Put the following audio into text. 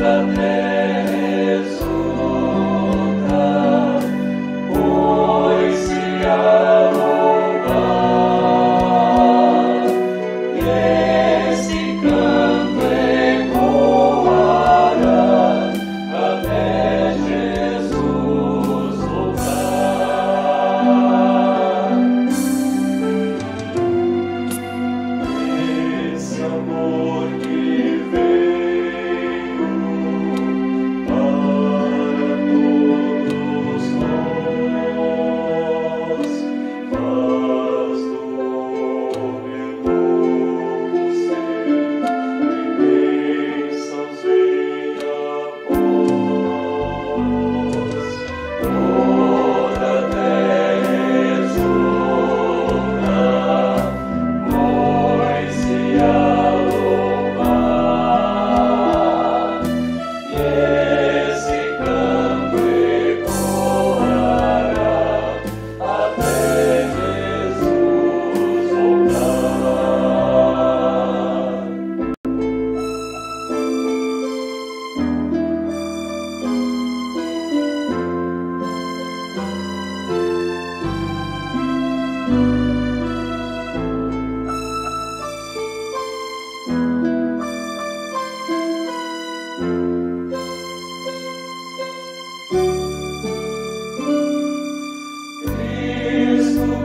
love me.